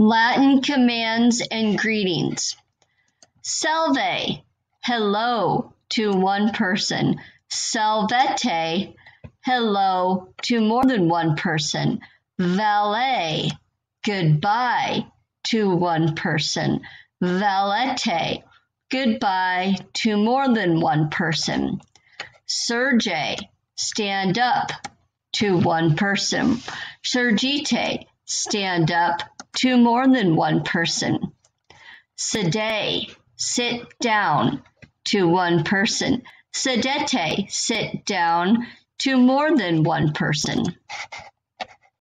Latin commands and greetings. Salve, hello to one person. Salvete, hello to more than one person. Vale, goodbye to one person. Valete, goodbye to more than one person. Surge, stand up to one person. Surgite, stand up to more than one person. Sede, sit down to one person. Sedete, sit down to more than one person.